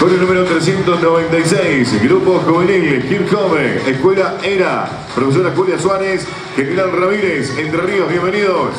Categoría número 396, Grupo Juvenil, Gil Joven, Escuela ERA, Profesora Julia Suárez, General Ramírez, Entre Ríos, bienvenidos.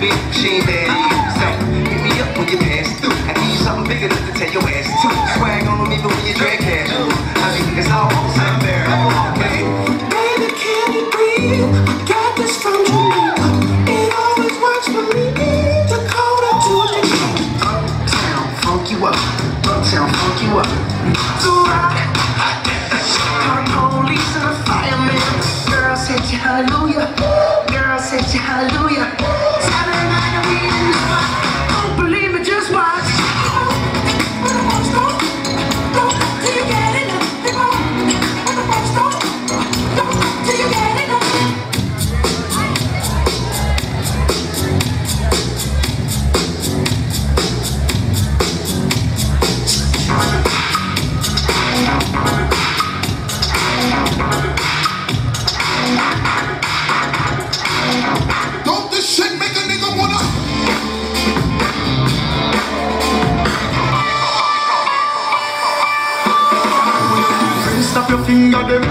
Big machine you. So hit me up when you pass through. I give you something big enough to take your ass to. Swag on them even when you drag casual. I mean, it's almost unbearable, okay? Baby, can you breathe? I got this from Jamaica. It always works for me. Dakota to Detroit. Uptown, funk you up. Uptown, funk you up. To rock. Police and the firemen. Girl said you hallelujah. Finger them.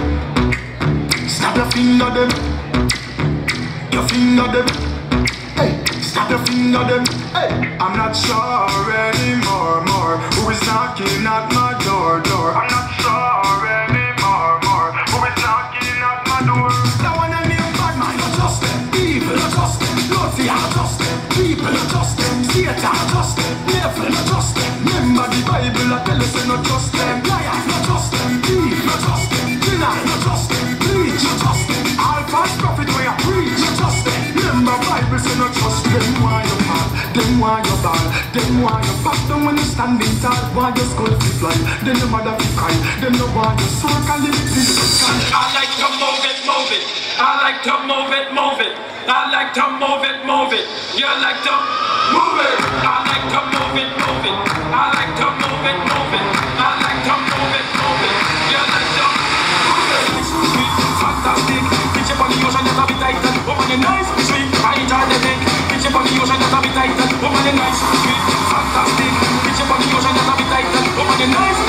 Stop your finger them. Your finger them. Hey, stop your finger them. Hey, I'm not sure anymore, more. Who is knocking at my door, door? I'm not sure anymore, more. Who is knocking at my door? That one I name bad man, not just them. Evil, not just them. Naughty, not just them. People, not just them. Satan, not just them. Devil, not just them. Remember the Bible, I tell us, not just them. Bible, say not just them. Why you mad? Them why you bad? Them why you back down when you standing tall? Why your skull fi fly? Then your mother fi cry. Them no why you circle in this sky. I like to move it, move it. I like to move it, move it. I like to move it, move it. You like to move it. I like to 食べンタスティックビチパお食べたいまけナイス